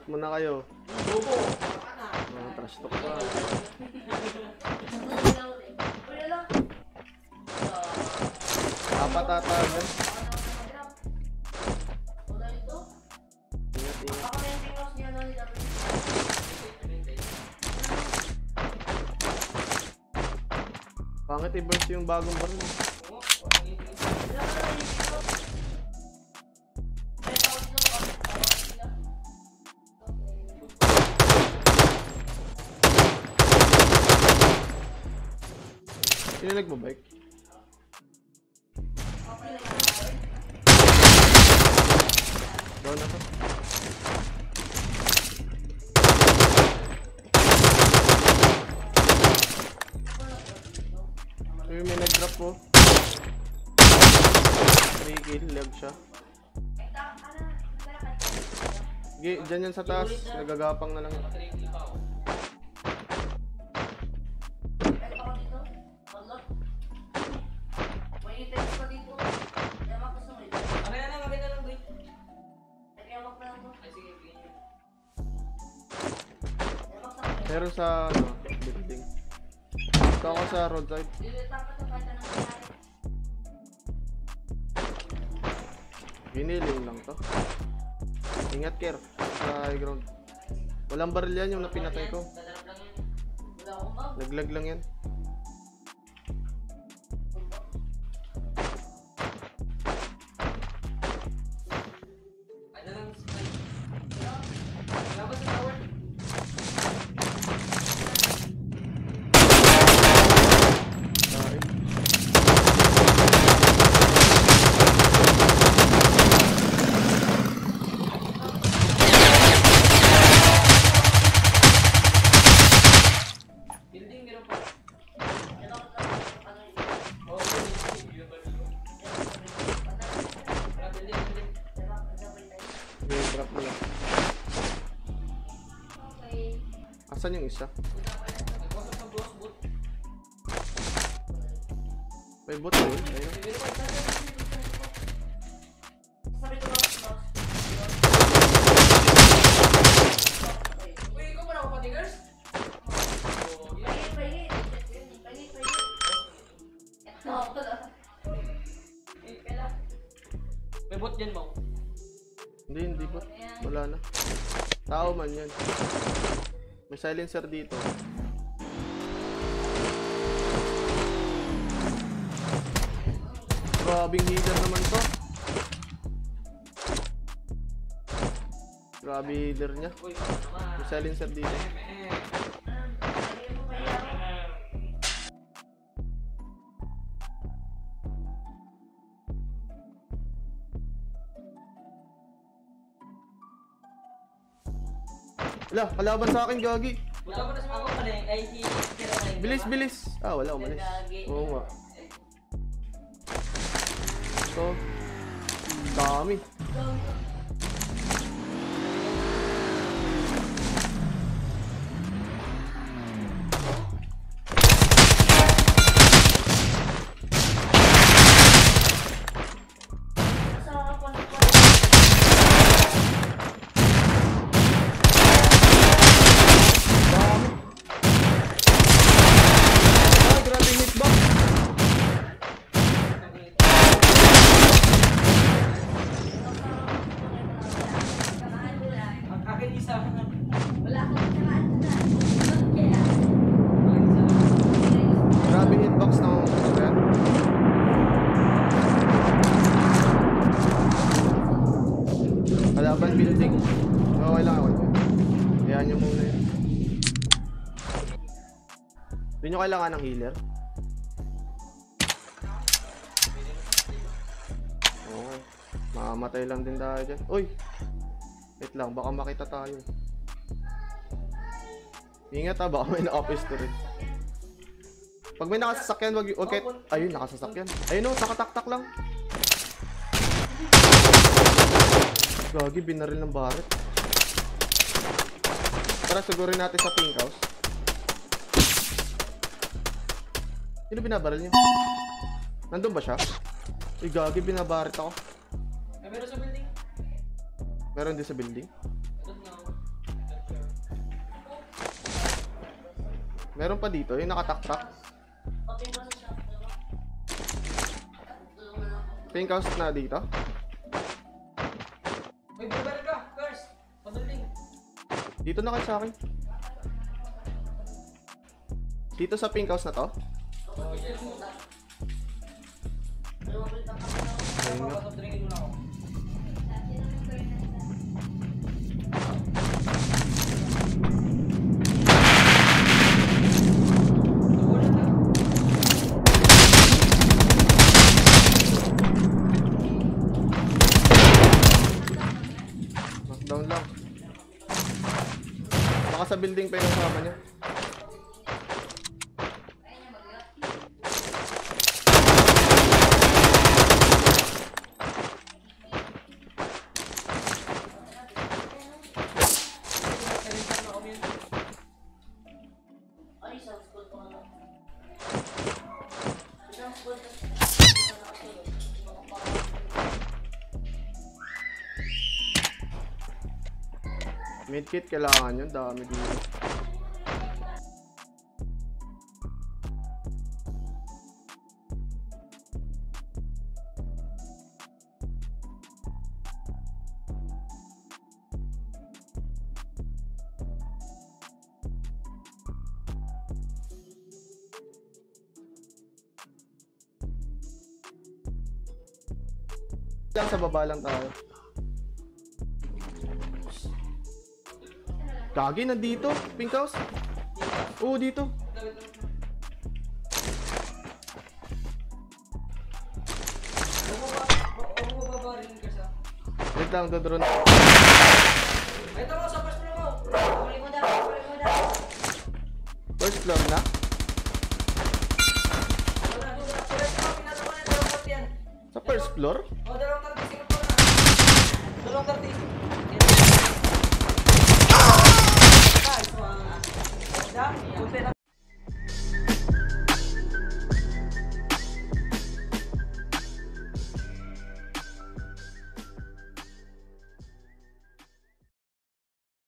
Dot mo na kayo. Bobo. Mga trash talk pa. Apat ata yan. Ingat, ingat. Pangit i-burst yung bagong baril. Sino nagbabike? Down na to. So yung may nag-drop po. 3 kill, lag siya. Sige, dyan yan sa taas. Nagagapang na lang. Meron sa ano, building. Ito ako sa roadside. Giniling lang to. Ingat, Ker. Sa high ground. Walang baril yan yung napinatay ko. Tadarap lang yan. Drop mo lang. Asan yung isa? May bot yun. Ayun. May bot dyan, Mau. Hindi, hindi bot. Wala na. Tao man yan. May silencer dito. Grabing healer naman to. Grabe healer niya. May silencer dito. Wala, kalaban sa akin, Gagi. Buta mo na sa ako pala. Ay, si Kira Bilis, bilis. Ah, wala, umalis. Oo nga. So, dami. Dami. Ah, grabe hitbox. Ang akin isa. Grabe hitbox ng yan. Kalaban building. Okay lang ako. Kaya nyo muna yun. Hindi nyo kailangan ng healer. Okay. Mamamatay lang din tayo dyan. Uy! Wait lang, baka makita tayo. Ingat ha, baka may na-office to rin. Pag may nakasasakyan, wag, wag kahit... Ayun, nakasasakyan. Ayun o, nakataktak lang. Gagi, binaril ng baret. Tara, sigurin natin sa pink house. Sino binabaril niyo? Nandun ba siya? Uy, gagi, binabarit ako. Ay, meron sa building. Meron din sa building? Meron pa dito, yung nakataktak. Pink house na dito? May baril ka, Curse. Padaling. Dito na kayo sa akin. Dito sa pink house na to. Oh, yes. Ayun nga. Knockdown lang. Baka sa building pa yung kasama niya. Medkit kailangan yun, dami dito. Sa baba lang tayo. Gagi, nandito. Pink house. Oo, dito. Mo ka sa... Wait lang, dodron. Ay, tama sa first floor mo! Huli mo daw, huli mo daw. First floor na. Wala. First floor, pinatawa na dalawang kort yan. Sa first floor? O, dalawang tarti, single floor na. Dalawang tarti. Yan.